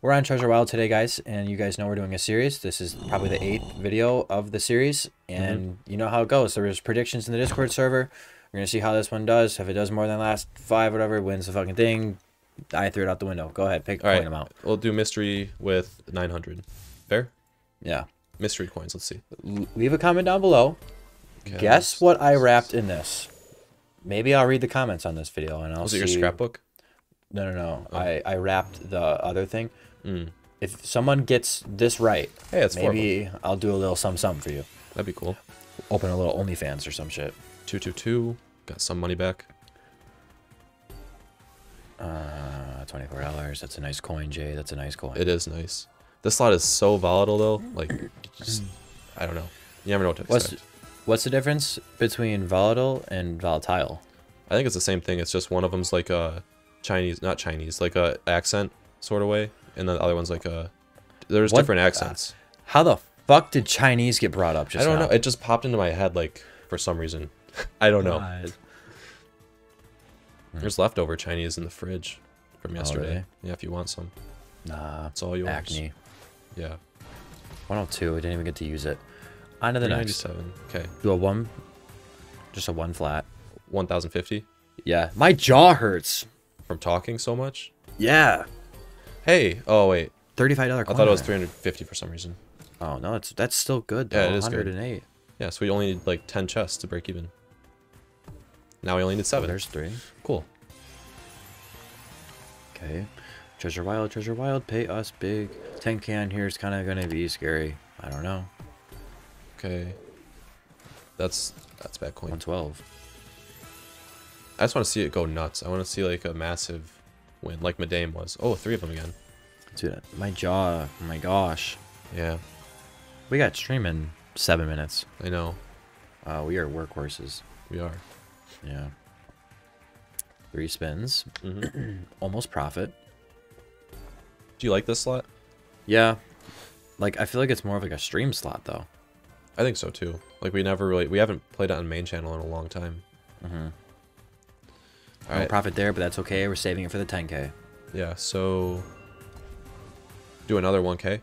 We're on Treasure Wild today, guys, and you guys know we're doing a series. This is probably the eighth video of the series, mm-hmm. and you know how it goes. There's predictions in the Discord server. We're gonna see how this one does. If it does more than last five, whatever, wins the fucking thing. I threw it out the window. Go ahead, pick a All coin right, amount. we'll do mystery with 900. Fair? Yeah. Mystery coins. Let's see. L- leave a comment down below. Okay, Guess what I wrapped in this. Maybe I'll read the comments on this video, and I'll Was see. it your scrapbook? No, no, no. Oh. I I wrapped the other thing. Mm. If someone gets this right, Hey, it's four. of them. maybe I'll do a little some some for you. That'd be cool. Open a little OnlyFans or some shit. Two two two. Got some money back. Uh, twenty four dollars. That's a nice coin, Jay. That's a nice coin. It is nice. This slot is so volatile though. Like, just, I don't know. You never know what to What's expect. what's the difference between volatile and volatile? I think it's the same thing. It's just one of them's like a Chinese, not Chinese, like a accent sort of way, and the other one's like a. There's What- different accents. Uh, how the fuck did Chinese get brought up just I don't now? know. It just popped into my head like for some reason. I don't know. God. Hmm. There's leftover Chinese in the fridge from oh, yesterday. really? Yeah, if you want some, Nah. it's all yours. Acne. Yeah. 102. I didn't even get to use it. On to the next. Okay. Do a one. Just a one flat. 1050 Yeah. My jaw hurts. from talking so much. Yeah. Hey. Oh wait. Thirty-five dollar. I thought it was 350 for some reason. Oh no, it's that's still good though. Yeah, it is good. 108. Yeah, so we only need like 10 chests to break even. Now we only need Oh, seven. there's three. cool. Okay. Treasure Wild, Treasure Wild, pay us big. 10k on here is kind of gonna be scary. I don't know. Okay. That's that's bad coin. 112. I just want to see it go nuts. I want to see like a massive win, like Madame was. Oh, three of them again. Dude, my jaw. Oh my gosh. Yeah, We got stream in seven minutes. I know. Uh, we are workhorses. We are. Yeah. Three spins. hmm Almost profit. Do you like this slot? Yeah. Like I feel like it's more of like a stream slot though. I think so too. Like we never really, we haven't played it on main channel in a long time. Mm-hmm. All No right. profit there, but that's okay. We're saving it for the 10k. Yeah. So do another 1k,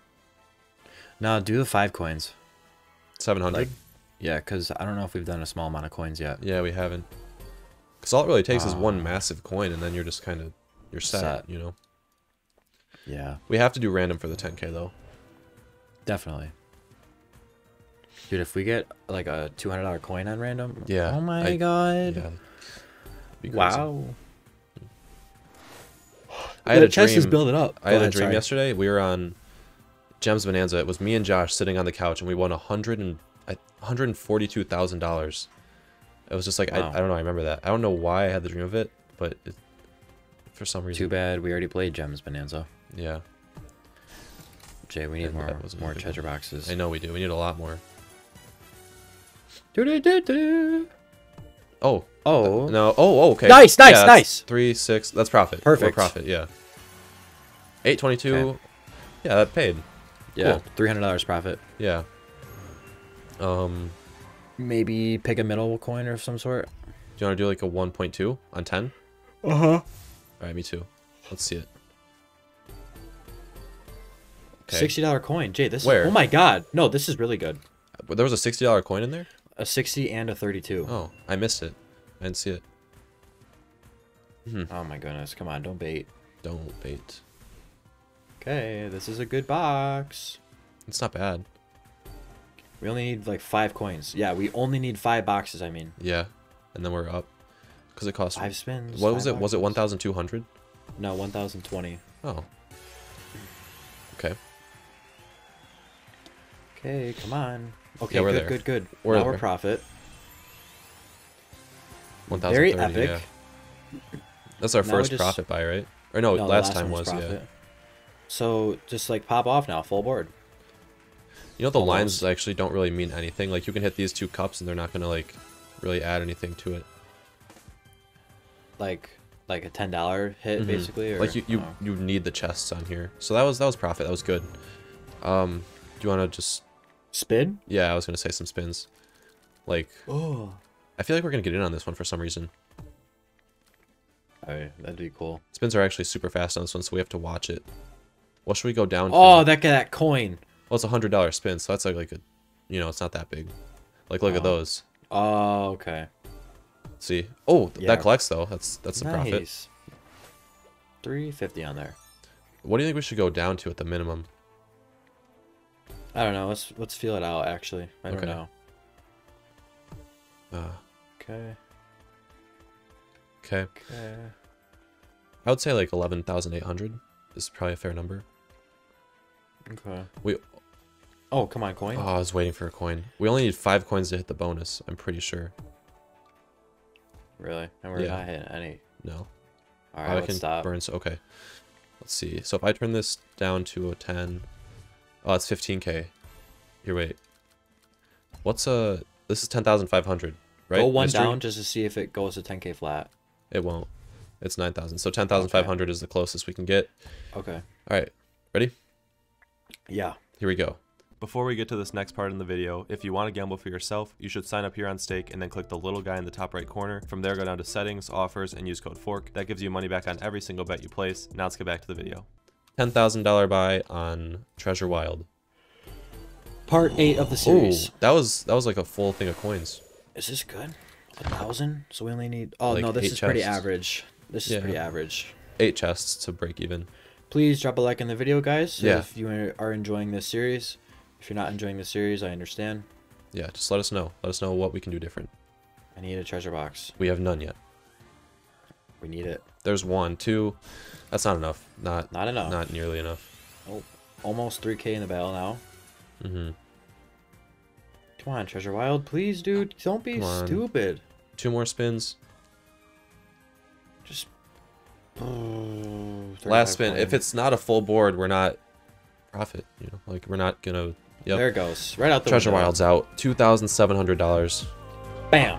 No, do the five coins. 700. Like, yeah, because I don't know if we've done a small amount of coins yet. yeah, we haven't. Because all it really takes is Ah. one massive coin, and then you're just kind of you're set, Set. You know. Yeah, We have to do random for the 10k though. definitely. Dude, if we get like a $200 coin on random. Yeah, Oh my I- god. Yeah. Be crazy. wow. I had The a chest dream. is building up. I Go had a dream sorry. yesterday. We were on Gems Bonanza. It was me and Josh sitting on the couch, and we won a hundred and hundred and forty-two thousand dollars. It was just like Wow. I, I don't know. I remember that. I don't know why I had the dream of it, but it, for some reason, Too bad we already played Gems Bonanza. yeah. Jay, we need And more more treasure boxes. I know we do. We need a lot more. Do-do-do-do. Oh Oh. no. Oh, oh okay. Nice, nice, that's nice. Three six. That's profit. We're Perfect. profit. Yeah. Eight twenty-two. Okay. Yeah, that paid. Yeah, Cool. $300 profit. Yeah. Um, Maybe pick a middle coin of some sort. do you want to do like a one point two on ten? Uh huh. All right, me too. Let's see it. Okay. Sixty dollar coin, Jay. This Where? is oh my god. No, this is really good. But there was a sixty dollar coin in there. A sixty and a thirty-two. Oh, I missed it. I didn't see it. Hmm. Oh my goodness! Come on, don't bait. Don't bait. Okay, this is a good box. It's not bad. We only need like five coins. Yeah, we only need five boxes. I mean, Yeah, and then we're up because it costs. five spins. What was five it? Was it one thousand two hundred? No, one thousand twenty. Oh. Okay. Okay, come on. Okay, Yeah, we're good, there. good, good. We're there. we're profit. One thousand Very epic. Yeah. That's our Now first just- profit buy, right? Or no, No, the last, time was, yeah. So just like pop off now, full board. You know the Almost. lines actually don't really mean anything. Like you can hit these two cups and they're not gonna like really add anything to it. Like like a ten dollar hit Mhm. basically. Or, like you you, oh. you need the chests on here. So that was that was profit. That was good. Um, do you want to just spin. yeah? I was gonna say some spins. Like Oh, I feel like we're gonna get in on this one for some reason. Oh, that'd be cool. Spins are actually super fast on this one, so we have to watch it. What should we go down oh, to? Oh, that guy that coin. Well, it's a hundred dollar spin, so that's like like a, you know, it's not that big. Like look at Oh. those. Oh, okay. See? Oh, Yeah. that collects though. That's that's the profit. Three fifty on there. What do you think we should go down to at the minimum? I don't know. Let's let's feel it out. Actually, I don't Okay. know. Uh, Okay. okay. Okay. I would say like eleven thousand eight hundred is probably a fair number. Okay. We Oh, come on, coin. oh, I was waiting for a coin. We only need five coins to hit the bonus. I'm pretty sure. Really? And we're Yeah. not hitting any. No. All right. Oh, I can stop. burn. So okay. Let's see. So if I turn this down to a ten, oh, it's fifteen k. Here, wait. What's a? This is ten thousand five hundred, right? Go one Mystery? down just to see if it goes to 10k flat. It won't. It's nine thousand. So ten thousand five hundred is the closest we can get. Okay. All right. Ready? Yeah. Here we go. Before we get to this next part in the video, if you want to gamble for yourself, you should sign up here on Stake and then click the little guy in the top right corner. From there, go down to settings, offers, and use code FORK. That gives you money back on every single bet you place. Now let's get back to the video. $10,000 buy on Treasure Wild. Part eight of the Ooh, series. that was that was like a full thing of coins. Is this good? A thousand? So we only need. Oh Like no, this is pretty average. This is Yeah. pretty average. Eight chests to break even. Please drop a like in the video, guys. Yeah. If you are enjoying this series. If you're not enjoying the series, I understand. Yeah, just let us know. Let us know what we can do different. I need a treasure box. We have none yet. We need it. There's one, two. That's not enough. Not Not enough. not nearly enough. Oh, almost 3k in the battle now. hmm Come on, Treasure Wild, please, dude. Don't be stupid. Two more spins. Just. Oh, Last 35 spin. If it's not a full board, we're not profit. You know, like we're not gonna. Yep. There it goes. Right out the Treasure window. Wild's out. Two thousand seven hundred dollars. Bam.